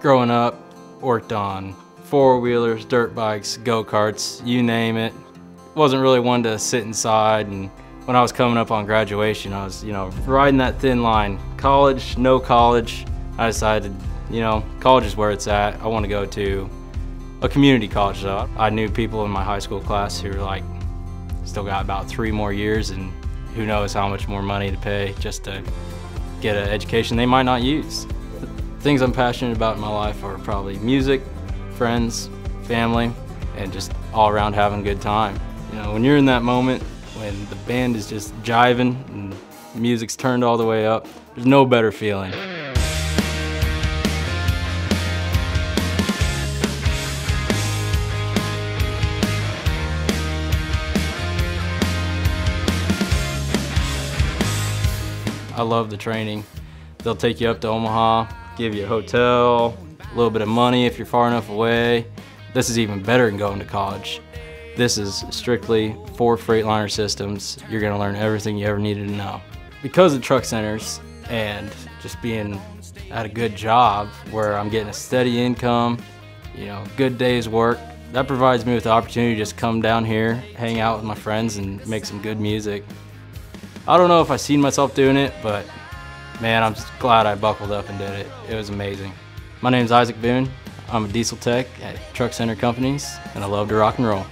Growing up, worked on four-wheelers, dirt bikes, go-karts, you name it. Wasn't really one to sit inside and when I was coming up on graduation, I was, you know, riding that thin line. College, no college. I decided, you know, college is where it's at. I want to go to a community college though. I knew people in my high school class who were like, still got about three more years and who knows how much more money to pay just to get an education they might not use. Things I'm passionate about in my life are probably music, friends, family, and just all around having a good time. You know, when you're in that moment, when the band is just jiving and music's turned all the way up, there's no better feeling. I love the training. They'll take you up to Omaha, give you a hotel, a little bit of money if you're far enough away. This is even better than going to college. This is strictly for Freightliner systems. You're gonna learn everything you ever needed to know. Because of truck centers and just being at a good job where I'm getting a steady income, you know, good day's work, that provides me with the opportunity to just come down here, hang out with my friends and make some good music. I don't know if I seen myself doing it, but Man, I'm glad I buckled up and did it. It was amazing. My name is Isaac Boone. I'm a diesel tech at Truck Center Companies, and I love to rock and roll.